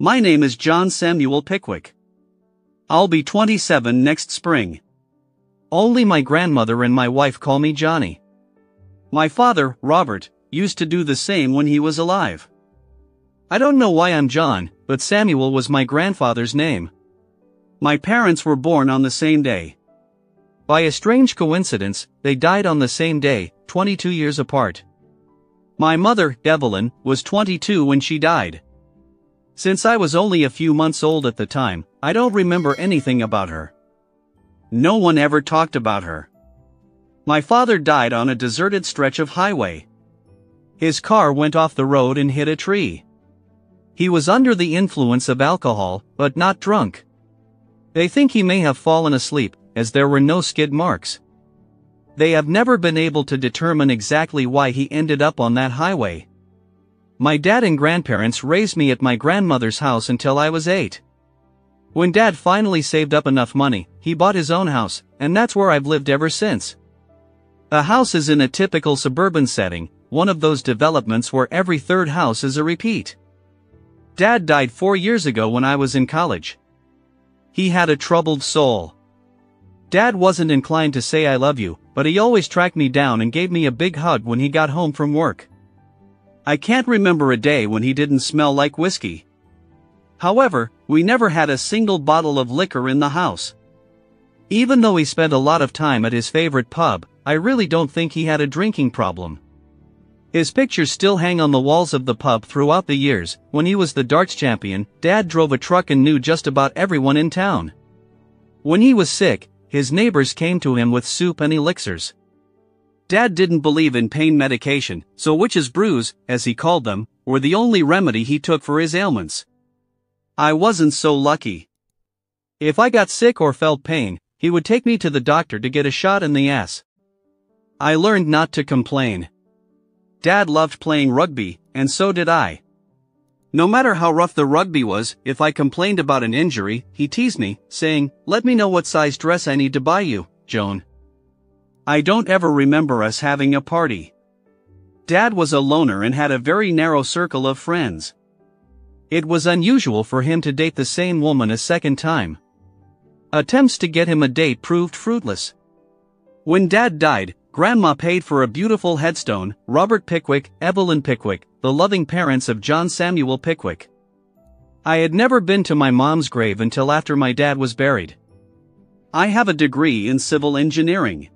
My name is John Samuel Pickwick. I'll be 27 next spring. Only my grandmother and my wife call me Johnny. My father, Robert, used to do the same when he was alive. I don't know why I'm John, but Samuel was my grandfather's name. My parents were born on the same day. By a strange coincidence, they died on the same day, 22 years apart. My mother, Evelyn, was 22 when she died. Since I was only a few months old at the time, I don't remember anything about her. No one ever talked about her. My father died on a deserted stretch of highway. His car went off the road and hit a tree. He was under the influence of alcohol, but not drunk. They think he may have fallen asleep, as there were no skid marks. They have never been able to determine exactly why he ended up on that highway. My dad and grandparents raised me at my grandmother's house until I was 8. When dad finally saved up enough money, he bought his own house, and that's where I've lived ever since. The house is in a typical suburban setting, one of those developments where every third house is a repeat. Dad died four years ago when I was in college. He had a troubled soul. Dad wasn't inclined to say I love you, but he always tracked me down and gave me a big hug when he got home from work. I can't remember a day when he didn't smell like whiskey. However, we never had a single bottle of liquor in the house. Even though he spent a lot of time at his favorite pub, I really don't think he had a drinking problem. His pictures still hang on the walls of the pub throughout the years. When he was the darts champion, Dad drove a truck and knew just about everyone in town. When he was sick, his neighbors came to him with soup and elixirs. Dad didn't believe in pain medication, so witch's brews, as he called them, were the only remedy he took for his ailments. I wasn't so lucky. If I got sick or felt pain, he would take me to the doctor to get a shot in the ass. I learned not to complain. Dad loved playing rugby, and so did I. No matter how rough the rugby was, if I complained about an injury, he teased me, saying, Let me know what size dress I need to buy you, Joan. I don't ever remember us having a party. Dad was a loner and had a very narrow circle of friends. It was unusual for him to date the same woman a second time. Attempts to get him a date proved fruitless. When Dad died, Grandma paid for a beautiful headstone, Robert Pickwick, Evelyn Pickwick, the loving parents of John Samuel Pickwick. I had never been to my mom's grave until after my dad was buried. I have a degree in civil engineering.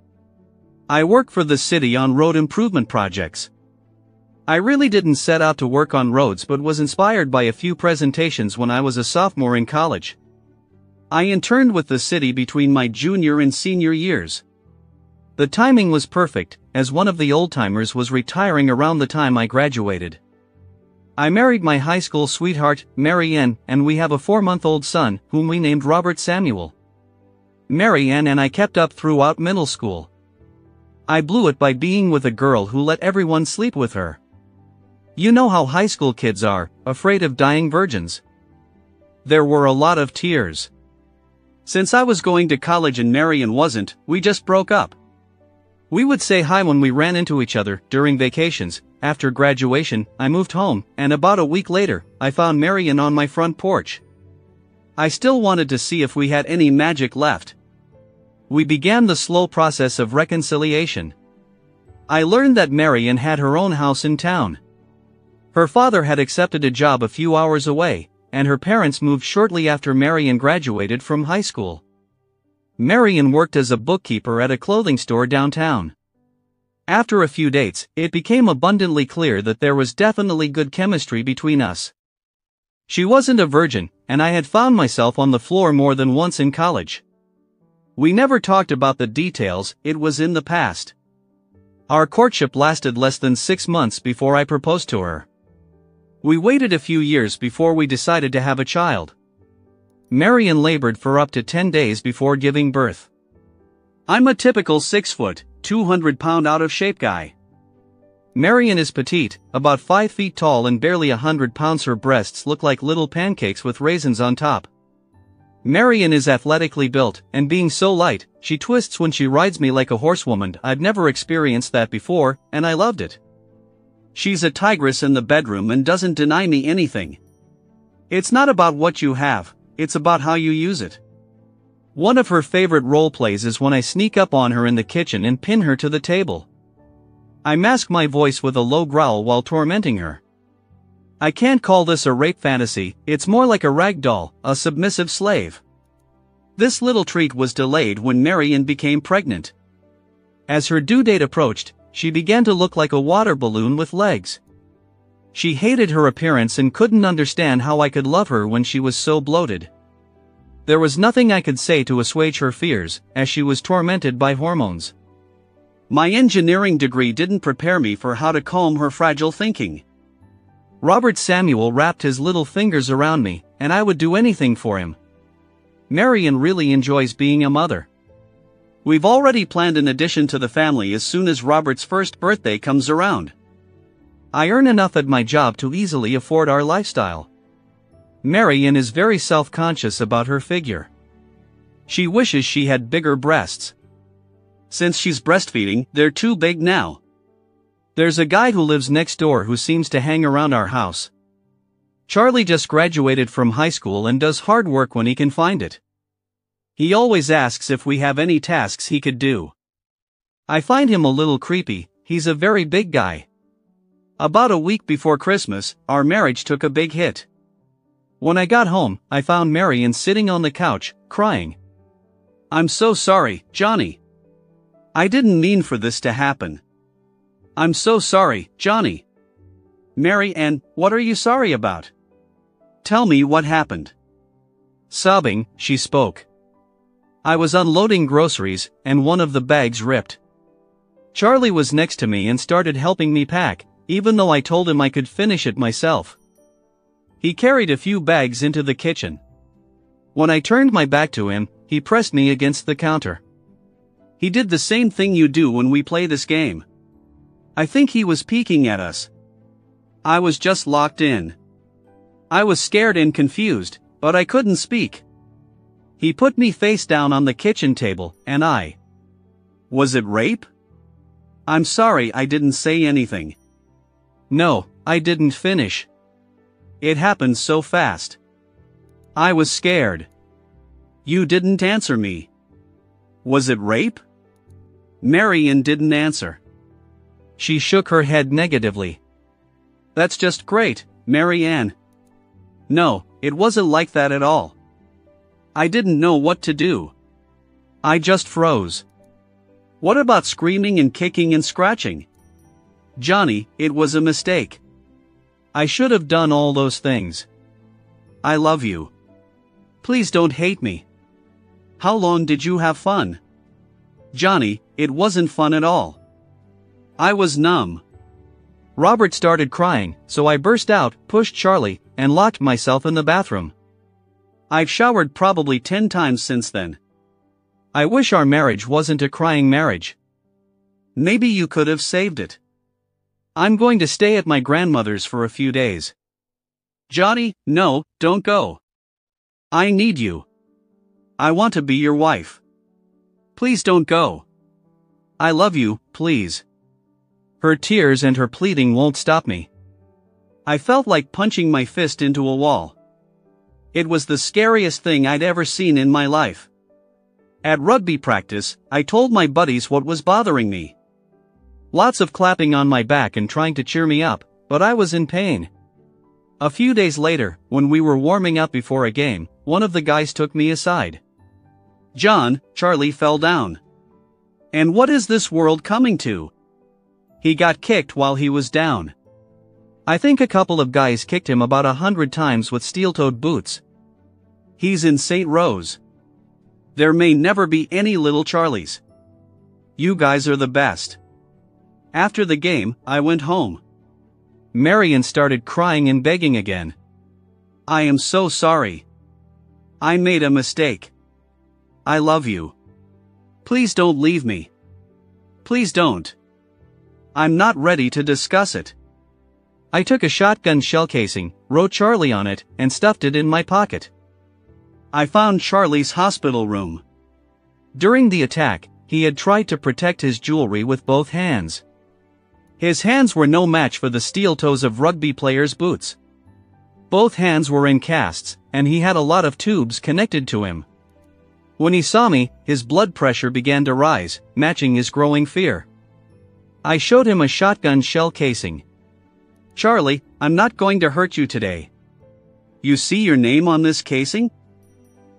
I work for the city on road improvement projects. I really didn't set out to work on roads but was inspired by a few presentations when I was a sophomore in college. I interned with the city between my junior and senior years. The timing was perfect, as one of the old-timers was retiring around the time I graduated. I married my high school sweetheart, Mary Ann, and we have a four-month-old son, whom we named Robert Samuel. Mary Ann and I kept up throughout middle school. I blew it by being with a girl who let everyone sleep with her. You know how high school kids are, afraid of dying virgins. There were a lot of tears. Since I was going to college and Marian wasn't, we just broke up. We would say hi when we ran into each other during vacations. After graduation, I moved home, and about a week later, I found Marian on my front porch. I still wanted to see if we had any magic left. We began the slow process of reconciliation. I learned that Marian had her own house in town. Her father had accepted a job a few hours away, and her parents moved shortly after Marian graduated from high school. Marian worked as a bookkeeper at a clothing store downtown. After a few dates, it became abundantly clear that there was definitely good chemistry between us. She wasn't a virgin, and I had found myself on the floor more than once in college. We never talked about the details, it was in the past. Our courtship lasted less than six months before I proposed to her. We waited a few years before we decided to have a child. Marion labored for up to 10 days before giving birth. I'm a typical 6 foot, 200 pound out of shape guy. Marion is petite, about 5 feet tall and barely 100 pounds. Her breasts look like little pancakes with raisins on top. Marian is athletically built, and being so light, she twists when she rides me like a horsewoman. I've never experienced that before, and I loved it. She's a tigress in the bedroom and doesn't deny me anything. It's not about what you have, it's about how you use it. One of her favorite role plays is when I sneak up on her in the kitchen and pin her to the table. I mask my voice with a low growl while tormenting her. I can't call this a rape fantasy, it's more like a rag doll, a submissive slave. This little treat was delayed when Marion became pregnant. As her due date approached, she began to look like a water balloon with legs. She hated her appearance and couldn't understand how I could love her when she was so bloated. There was nothing I could say to assuage her fears, as she was tormented by hormones. My engineering degree didn't prepare me for how to calm her fragile thinking. Robert Samuel wrapped his little fingers around me, and I would do anything for him. Marion really enjoys being a mother. We've already planned an addition to the family as soon as Robert's first birthday comes around. I earn enough at my job to easily afford our lifestyle. Marion is very self-conscious about her figure. She wishes she had bigger breasts, since she's breastfeeding, they're too big now. There's a guy who lives next door who seems to hang around our house. Charlie just graduated from high school and does hard work when he can find it. He always asks if we have any tasks he could do. I find him a little creepy, he's a very big guy. About a week before Christmas, our marriage took a big hit. When I got home, I found Marion sitting on the couch, crying. I'm so sorry, Johnny. I didn't mean for this to happen. I'm so sorry, Johnny. Mary Ann, what are you sorry about? Tell me what happened. Sobbing, she spoke. I was unloading groceries, and one of the bags ripped. Charlie was next to me and started helping me pack, even though I told him I could finish it myself. He carried a few bags into the kitchen. When I turned my back to him, he pressed me against the counter. He did the same thing you do when we play this game. I think he was peeking at us. I was just locked in. I was scared and confused, but I couldn't speak. He put me face down on the kitchen table, and I. Was it rape? I'm sorry I didn't say anything. No, I didn't finish. It happened so fast. I was scared. You didn't answer me. Was it rape? Marion didn't answer. She shook her head negatively. That's just great, Mary Ann. No, it wasn't like that at all. I didn't know what to do. I just froze. What about screaming and kicking and scratching? Johnny, it was a mistake. I should have done all those things. I love you. Please don't hate me. How long did you have fun? Johnny, it wasn't fun at all. I was numb. Robert started crying, so I burst out, pushed Charlie, and locked myself in the bathroom. I've showered probably 10 times since then. I wish our marriage wasn't a crying marriage. Maybe you could have saved it. I'm going to stay at my grandmother's for a few days. Johnny, no, don't go. I need you. I want to be your wife. Please don't go. I love you, please. Her tears and her pleading won't stop me. I felt like punching my fist into a wall. It was the scariest thing I'd ever seen in my life. At rugby practice, I told my buddies what was bothering me. Lots of clapping on my back and trying to cheer me up, but I was in pain. A few days later, when we were warming up before a game, one of the guys took me aside. John, Charlie fell down. And what is this world coming to? He got kicked while he was down. I think a couple of guys kicked him about a hundred times with steel-toed boots. He's in St. Rose. There may never be any little Charlies. You guys are the best. After the game, I went home. Marion started crying and begging again. I am so sorry. I made a mistake. I love you. Please don't leave me. Please don't. I'm not ready to discuss it. I took a shotgun shell casing, wrote Charlie on it, and stuffed it in my pocket. I found Charlie's hospital room. During the attack, he had tried to protect his jewelry with both hands. His hands were no match for the steel toes of rugby players' boots. Both hands were in casts, and he had a lot of tubes connected to him. When he saw me, his blood pressure began to rise, matching his growing fear. I showed him a shotgun shell casing. Charlie, I'm not going to hurt you today. You see your name on this casing?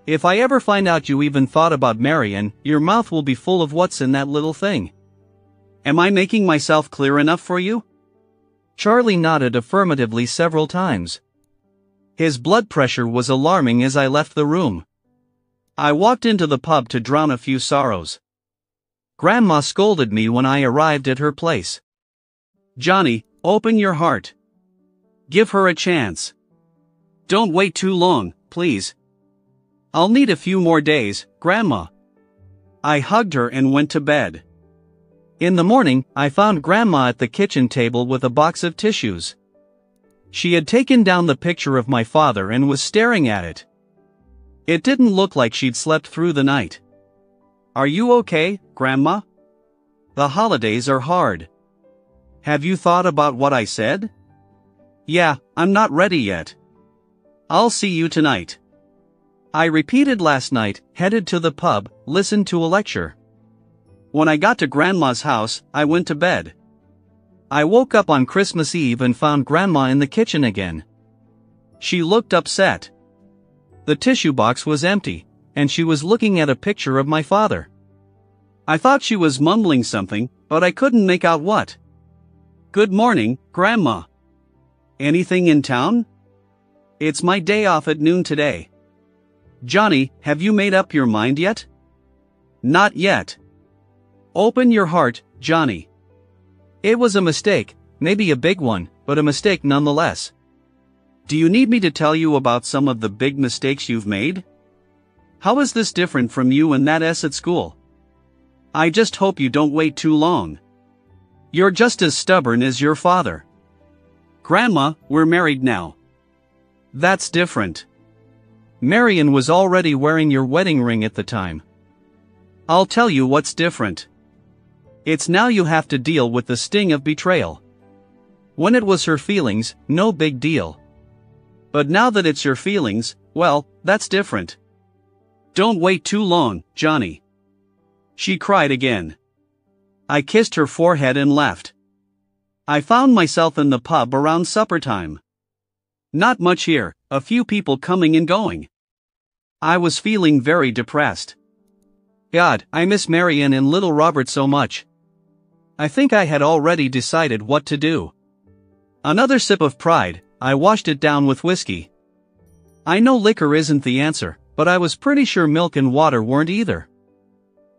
If I ever find out you even thought about Marion, your mouth will be full of what's in that little thing. Am I making myself clear enough for you? Charlie nodded affirmatively several times. His blood pressure was alarming as I left the room. I walked into the pub to drown a few sorrows. Grandma scolded me when I arrived at her place. Johnny, open your heart. Give her a chance. Don't wait too long, please. I'll need a few more days, Grandma. I hugged her and went to bed. In the morning, I found Grandma at the kitchen table with a box of tissues. She had taken down the picture of my father and was staring at it. It didn't look like she'd slept through the night. Are you okay, Grandma? The holidays are hard. Have you thought about what I said? Yeah, I'm not ready yet. I'll see you tonight. I repeated last night, headed to the pub, listened to a lecture. When I got to Grandma's house, I went to bed. I woke up on Christmas Eve and found Grandma in the kitchen again. She looked upset. The tissue box was empty, and she was looking at a picture of my father. I thought she was mumbling something, but I couldn't make out what. Good morning, Grandma. Anything in town? It's my day off at noon today. Johnny, have you made up your mind yet? Not yet. Open your heart, Johnny. It was a mistake, maybe a big one, but a mistake nonetheless. Do you need me to tell you about some of the big mistakes you've made? How is this different from you and that S at school? I just hope you don't wait too long. You're just as stubborn as your father. Grandma, we're married now. That's different. Marion was already wearing your wedding ring at the time. I'll tell you what's different. It's now you have to deal with the sting of betrayal. When it was her feelings, no big deal. But now that it's your feelings, well, that's different. Don't wait too long, Johnny. She cried again. I kissed her forehead and left. I found myself in the pub around supper time. Not much here, a few people coming and going. I was feeling very depressed. God, I miss Marion and little Robert so much. I think I had already decided what to do. Another sip of pride, I washed it down with whiskey. I know liquor isn't the answer, but I was pretty sure milk and water weren't either.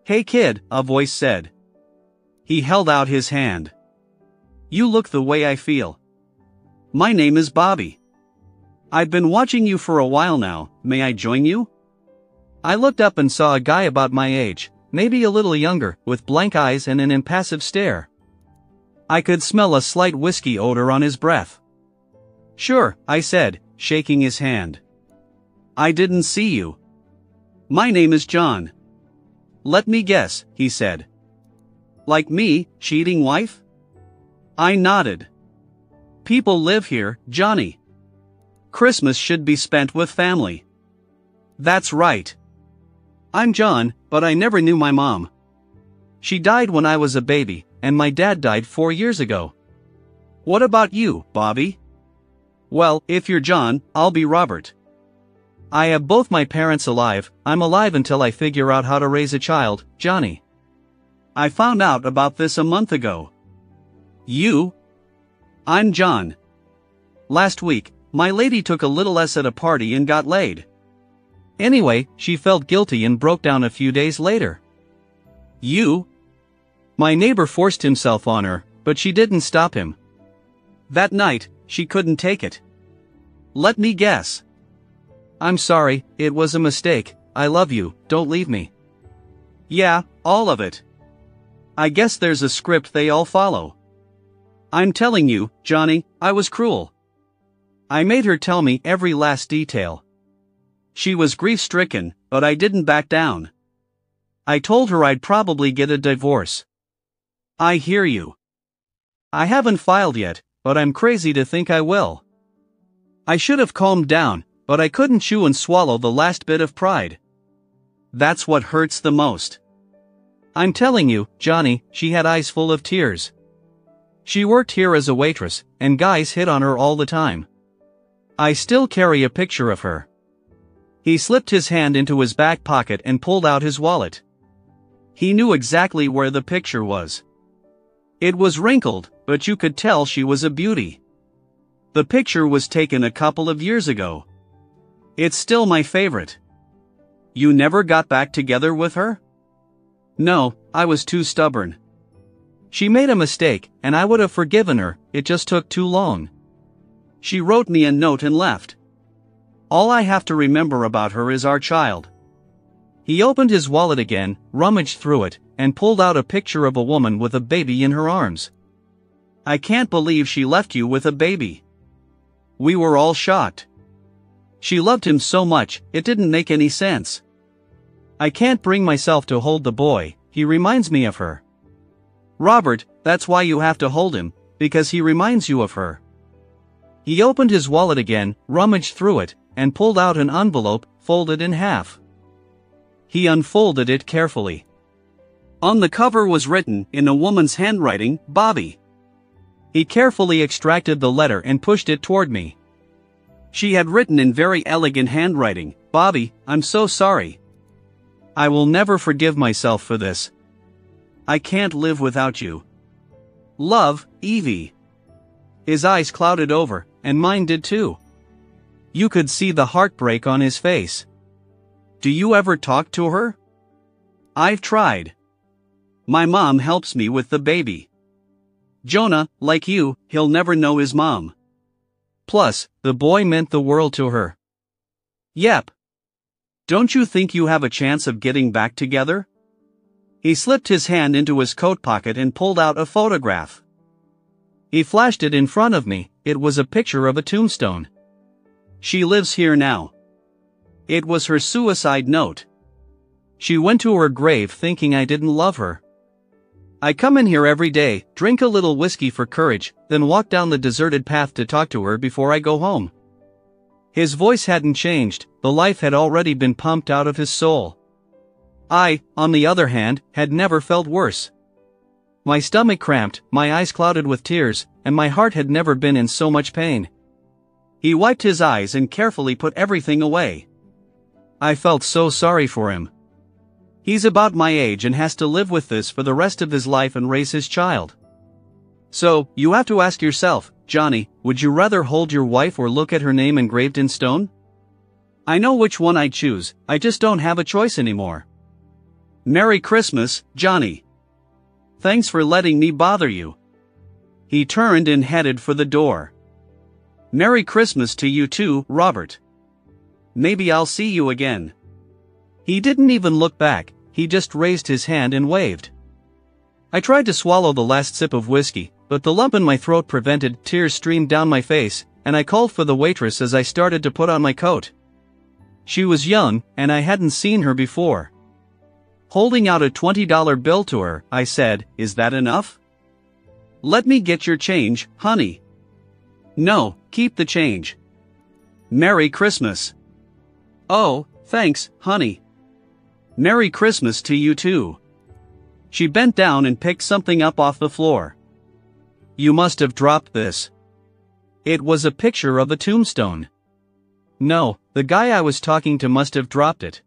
Hey kid, a voice said. He held out his hand. You look the way I feel. My name is Bobby. I've been watching you for a while now, may I join you? I looked up and saw a guy about my age, maybe a little younger, with blank eyes and an impassive stare. I could smell a slight whiskey odor on his breath. Sure, I said, shaking his hand. I didn't see you. My name is John. Let me guess, he said. Like me, cheating wife? I nodded. People live here, Johnny. Christmas should be spent with family. That's right. I'm John, but I never knew my mom. She died when I was a baby, and my dad died four years ago. What about you, Bobby? Well, if you're John, I'll be Robert. I have both my parents alive, I'm alive until I figure out how to raise a child, Johnny. I found out about this a month ago. You? I'm John. Last week, my lady took a little S at a party and got laid. Anyway, she felt guilty and broke down a few days later. You? My neighbor forced himself on her, but she didn't stop him. That night, she couldn't take it. Let me guess. I'm sorry, it was a mistake, I love you, don't leave me. Yeah, all of it. I guess there's a script they all follow. I'm telling you, Johnny, I was cruel. I made her tell me every last detail. She was grief stricken, but I didn't back down. I told her I'd probably get a divorce. I hear you. I haven't filed yet, but I'm crazy to think I will. I should have calmed down, but I couldn't chew and swallow the last bit of pride. That's what hurts the most. I'm telling you, Johnny, she had eyes full of tears. She worked here as a waitress, and guys hit on her all the time. I still carry a picture of her. He slipped his hand into his back pocket and pulled out his wallet. He knew exactly where the picture was. It was wrinkled, but you could tell she was a beauty. The picture was taken a couple of years ago. It's still my favorite. You never got back together with her? No, I was too stubborn. She made a mistake, and I would have forgiven her, it just took too long. She wrote me a note and left. All I have to remember about her is our child. He opened his wallet again, rummaged through it, and pulled out a picture of a woman with a baby in her arms. I can't believe she left you with a baby. We were all shocked. She loved him so much, it didn't make any sense. I can't bring myself to hold the boy, he reminds me of her. Robert, that's why you have to hold him, because he reminds you of her. He opened his wallet again, rummaged through it, and pulled out an envelope, folded in half. He unfolded it carefully. On the cover was written, in a woman's handwriting, Bobby. He carefully extracted the letter and pushed it toward me. She had written in very elegant handwriting, Bobby, I'm so sorry. I will never forgive myself for this. I can't live without you. Love, Evie. His eyes clouded over, and mine did too. You could see the heartbreak on his face. Do you ever talk to her? I've tried. My mom helps me with the baby. Jonah, like you, he'll never know his mom. Plus, the boy meant the world to her. Yep, don't you think you have a chance of getting back together? He slipped his hand into his coat pocket and pulled out a photograph. He flashed it in front of me, it was a picture of a tombstone. She lives here now. It was her suicide note. She went to her grave thinking I didn't love her. I come in here every day, drink a little whiskey for courage, then walk down the deserted path to talk to her before I go home. His voice hadn't changed, the life had already been pumped out of his soul. I, on the other hand, had never felt worse. My stomach cramped, my eyes clouded with tears, and my heart had never been in so much pain. He wiped his eyes and carefully put everything away. I felt so sorry for him. He's about my age and has to live with this for the rest of his life and raise his child. So, you have to ask yourself, Johnny, would you rather hold your wife or look at her name engraved in stone? I know which one I'd choose, I just don't have a choice anymore. Merry Christmas, Johnny. Thanks for letting me bother you. He turned and headed for the door. Merry Christmas to you too, Robert. Maybe I'll see you again. He didn't even look back, he just raised his hand and waved. I tried to swallow the last sip of whiskey, but the lump in my throat prevented tears streamed down my face, and I called for the waitress as I started to put on my coat. She was young, and I hadn't seen her before. Holding out a $20 bill to her, I said, Is that enough? Let me get your change, honey. No, keep the change. Merry Christmas. Oh, thanks, honey. Merry Christmas to you too. She bent down and picked something up off the floor. You must have dropped this. It was a picture of a tombstone. No, the guy I was talking to must have dropped it.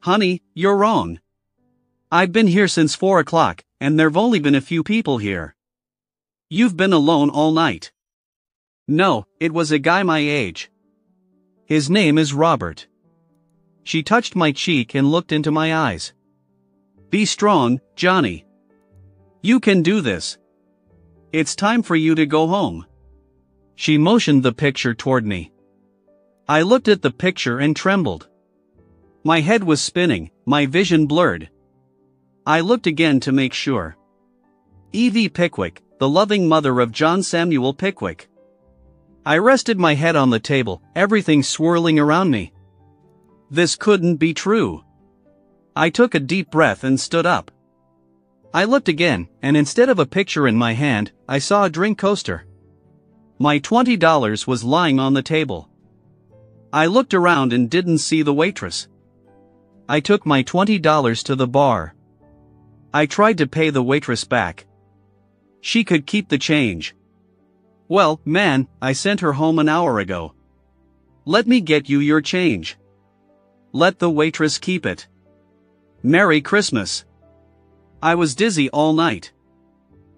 Honey, you're wrong. I've been here since 4 o'clock, and there've only been a few people here. You've been alone all night. No, it was a guy my age. His name is Robert. She touched my cheek and looked into my eyes. Be strong, Johnny. You can do this. It's time for you to go home. She motioned the picture toward me. I looked at the picture and trembled. My head was spinning, my vision blurred. I looked again to make sure. Evie Pickwick, the loving mother of John Samuel Pickwick. I rested my head on the table, everything swirling around me. This couldn't be true. I took a deep breath and stood up. I looked again, and instead of a picture in my hand, I saw a drink coaster. My $20 was lying on the table. I looked around and didn't see the waitress. I took my $20 to the bar. I tried to pay the waitress back. She could keep the change. Well, man, I sent her home an hour ago. Let me get you your change. Let the waitress keep it. Merry Christmas. I was dizzy all night.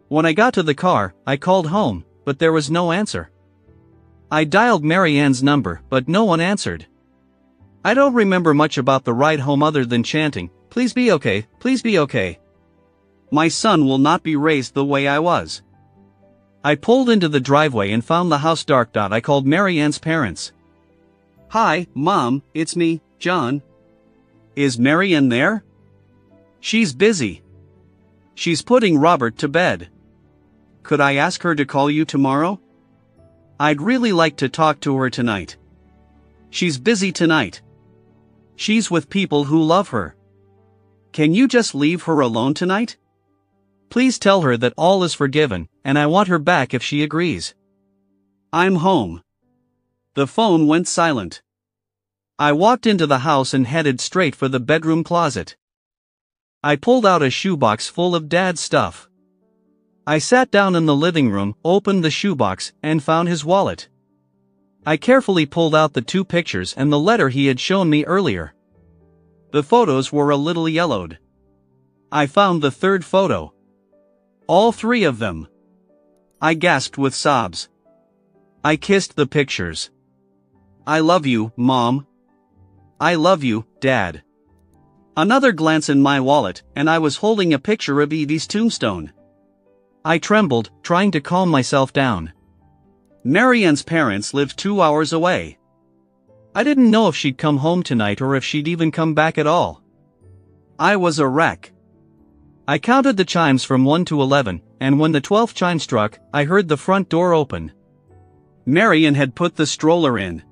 When I got to the car, I called home, but there was no answer. I dialed Mary Ann's number, but no one answered. I don't remember much about the ride home other than chanting, Please be okay, please be okay. My son will not be raised the way I was. I pulled into the driveway and found the house dark. I called Mary Ann's parents. Hi, Mom, it's me, John. Is Mary Ann there? She's busy. She's putting Robert to bed. Could I ask her to call you tomorrow? I'd really like to talk to her tonight. She's busy tonight. She's with people who love her. Can you just leave her alone tonight? Please tell her that all is forgiven, and I want her back if she agrees. I'm home. The phone went silent. I walked into the house and headed straight for the bedroom closet. I pulled out a shoebox full of dad's stuff. I sat down in the living room, opened the shoebox, and found his wallet. I carefully pulled out the two pictures and the letter he had shown me earlier. The photos were a little yellowed. I found the third photo. All three of them. I gasped with sobs. I kissed the pictures. I love you, Mom. I love you, Dad. Another glance in my wallet, and I was holding a picture of Evie's tombstone. I trembled, trying to calm myself down. Mary Ann's parents lived two hours away. I didn't know if she'd come home tonight or if she'd even come back at all. I was a wreck. I counted the chimes from 1 to 11, and when the 12th chime struck, I heard the front door open. Mary Ann had put the stroller in.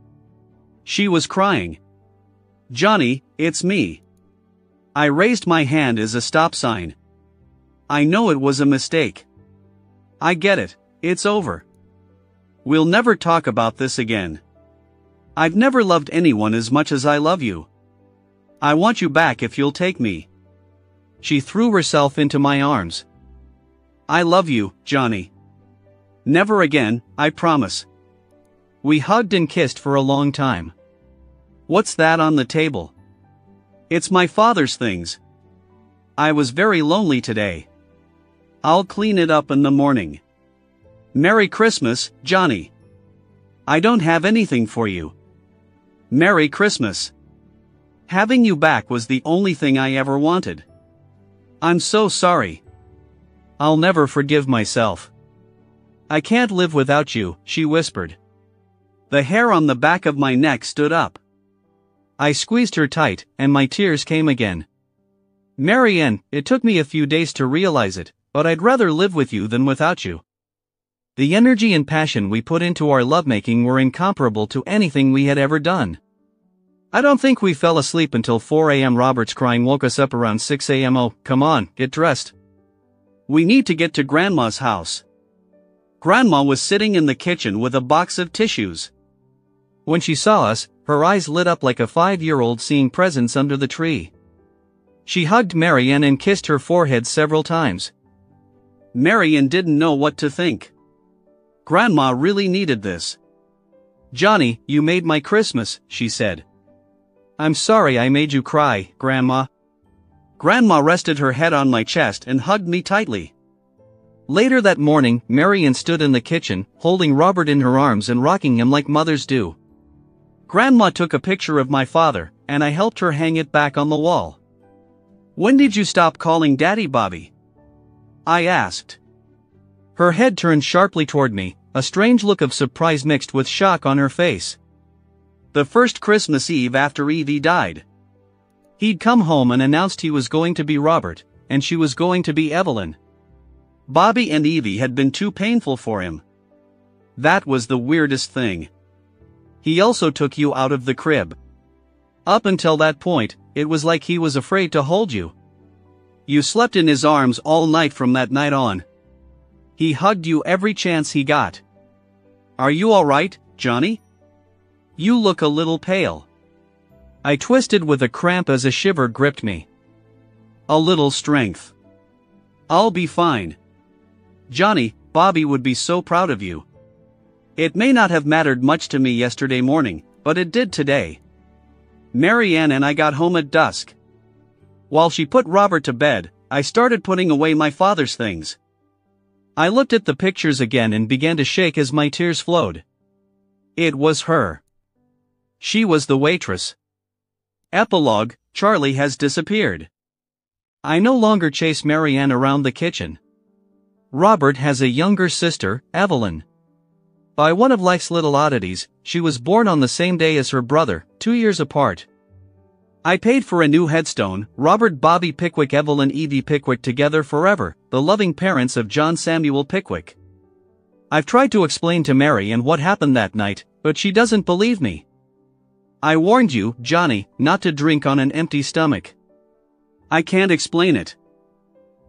She was crying. Johnny, it's me. I raised my hand as a stop sign. I know it was a mistake. I get it, it's over. We'll never talk about this again. I've never loved anyone as much as I love you. I want you back if you'll take me. She threw herself into my arms. I love you, Johnny. Never again, I promise. We hugged and kissed for a long time. What's that on the table? It's my father's things. I was very lonely today. I'll clean it up in the morning. Merry Christmas, Johnny. I don't have anything for you. Merry Christmas. Having you back was the only thing I ever wanted. I'm so sorry. I'll never forgive myself. I can't live without you, she whispered. The hair on the back of my neck stood up. I squeezed her tight, and my tears came again. Mary Ann, it took me a few days to realize it, but I'd rather live with you than without you. The energy and passion we put into our lovemaking were incomparable to anything we had ever done. I don't think we fell asleep until 4 a.m. Robert's crying woke us up around 6 a.m. Oh, come on, get dressed. We need to get to Grandma's house. Grandma was sitting in the kitchen with a box of tissues. When she saw us, her eyes lit up like a five-year-old seeing presents under the tree. She hugged Mary Ann and kissed her forehead several times. Mary Ann didn't know what to think. Grandma really needed this. Johnny, you made my Christmas, she said. I'm sorry I made you cry, Grandma. Grandma rested her head on my chest and hugged me tightly. Later that morning, Mary Ann stood in the kitchen, holding Robert in her arms and rocking him like mothers do. Grandma took a picture of my father, and I helped her hang it back on the wall. When did you stop calling Daddy Bobby? I asked. Her head turned sharply toward me, a strange look of surprise mixed with shock on her face. The first Christmas Eve after Evie died. He'd come home and announced he was going to be Robert, and she was going to be Evelyn. Bobby and Evie had been too painful for him. That was the weirdest thing. He also took you out of the crib. Up until that point, it was like he was afraid to hold you. You slept in his arms all night from that night on. He hugged you every chance he got. Are you alright, Johnny? You look a little pale. I twisted with a cramp as a shiver gripped me. A little strength. I'll be fine. Johnny, Bobby would be so proud of you. It may not have mattered much to me yesterday morning, but it did today. Mary Ann and I got home at dusk. While she put Robert to bed, I started putting away my father's things. I looked at the pictures again and began to shake as my tears flowed. It was her. She was the waitress. Epilogue Charlie has disappeared. I no longer chase Mary Ann around the kitchen. Robert has a younger sister, Evelyn. By one of life's little oddities, she was born on the same day as her brother, two years apart. I paid for a new headstone, Robert Bobby Pickwick Evelyn Evie Pickwick together forever, the loving parents of John Samuel Pickwick. I've tried to explain to Mary Ann what happened that night, but she doesn't believe me. I warned you, Johnny, not to drink on an empty stomach. I can't explain it.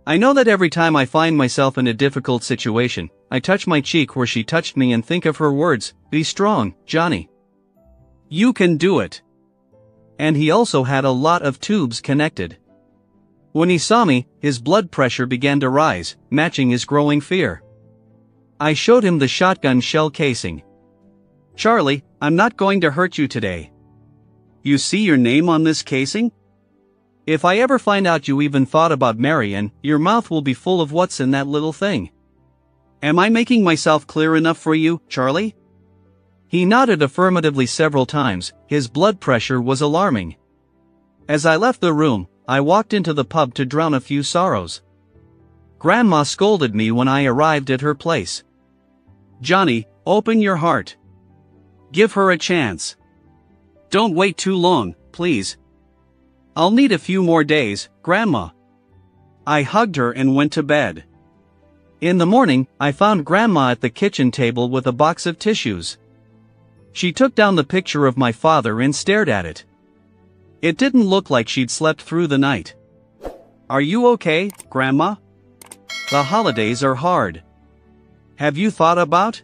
I know that every time I find myself in a difficult situation, I touch my cheek where she touched me and think of her words, be strong, Johnny. You can do it. And he also had a lot of tubes connected. When he saw me, his blood pressure began to rise, matching his growing fear. I showed him the shotgun shell casing. Charlie, I'm not going to hurt you today. You see your name on this casing? If I ever find out you even thought about Marian, your mouth will be full of what's in that little thing. Am I making myself clear enough for you, Charlie? He nodded affirmatively several times, his blood pressure was alarming. As I left the room, I walked into the pub to drown a few sorrows. Grandma scolded me when I arrived at her place. Johnny, open your heart. Give her a chance. Don't wait too long, please. I'll need a few more days, Grandma. I hugged her and went to bed. In the morning, I found Grandma at the kitchen table with a box of tissues. She took down the picture of my father and stared at it. It didn't look like she'd slept through the night. Are you okay, Grandma? The holidays are hard. Have you thought about?